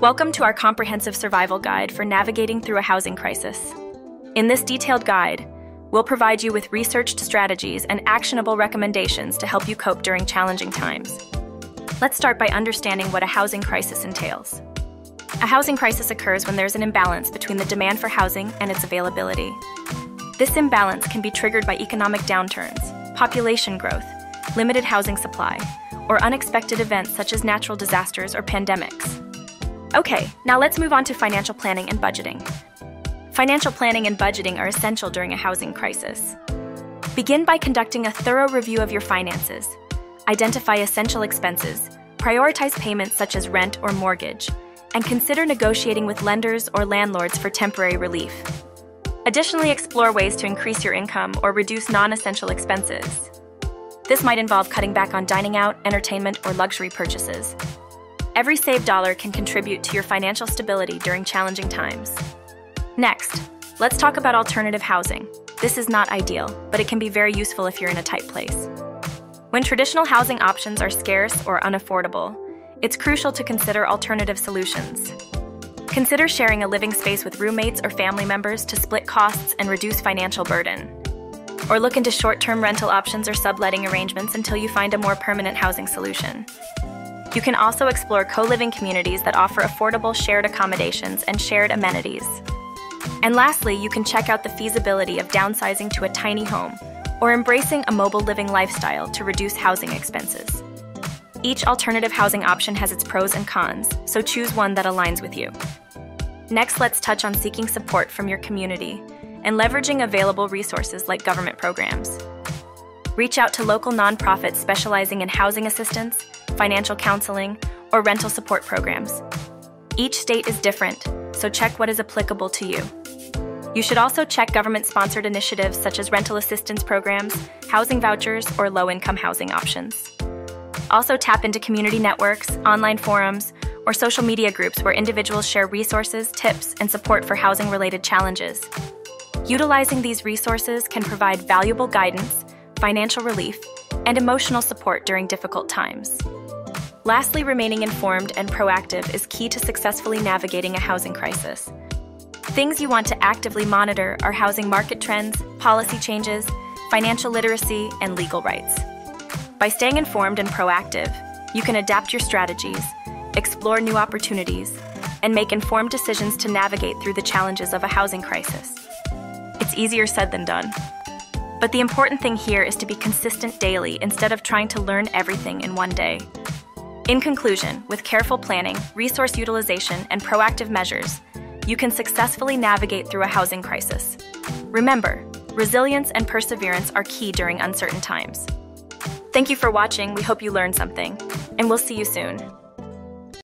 Welcome to our comprehensive survival guide for navigating through a housing crisis. In this detailed guide, we'll provide you with researched strategies and actionable recommendations to help you cope during challenging times. Let's start by understanding what a housing crisis entails. A housing crisis occurs when there's an imbalance between the demand for housing and its availability. This imbalance can be triggered by economic downturns, population growth, limited housing supply, or unexpected events such as natural disasters or pandemics. Okay, now let's move on to financial planning and budgeting. Financial planning and budgeting are essential during a housing crisis. Begin by conducting a thorough review of your finances. Identify essential expenses, prioritize payments such as rent or mortgage, and consider negotiating with lenders or landlords for temporary relief. Additionally, explore ways to increase your income or reduce non essential expenses. This might involve cutting back on dining out, entertainment, or luxury purchases. Every saved dollar can contribute to your financial stability during challenging times. Next, let's talk about alternative housing. This is not ideal, but it can be very useful if you're in a tight place. When traditional housing options are scarce or unaffordable, it's crucial to consider alternative solutions. Consider sharing a living space with roommates or family members to split costs and reduce financial burden. Or look into short term rental options or subletting arrangements until you find a more permanent housing solution. You can also explore co living communities that offer affordable shared accommodations and shared amenities. And lastly, you can check out the feasibility of downsizing to a tiny home or embracing a mobile living lifestyle to reduce housing expenses. Each alternative housing option has its pros and cons, so choose one that aligns with you. Next, let's touch on seeking support from your community and leveraging available resources like government programs. Reach out to local nonprofits specializing in housing assistance, financial counseling, or rental support programs. Each state is different, so check what is applicable to you. You should also check government sponsored initiatives such as rental assistance programs, housing vouchers, or low income housing options. Also, tap into community networks, online forums, or social media groups where individuals share resources, tips, and support for housing related challenges. Utilizing these resources can provide valuable guidance financial relief, and emotional support during difficult times. Lastly, remaining informed and proactive is key to successfully navigating a housing crisis. Things you want to actively monitor are housing market trends, policy changes, financial literacy, and legal rights. By staying informed and proactive, you can adapt your strategies, explore new opportunities, and make informed decisions to navigate through the challenges of a housing crisis. It's easier said than done. But the important thing here is to be consistent daily instead of trying to learn everything in one day. In conclusion, with careful planning, resource utilization, and proactive measures, you can successfully navigate through a housing crisis. Remember, resilience and perseverance are key during uncertain times. Thank you for watching. We hope you learned something, and we'll see you soon.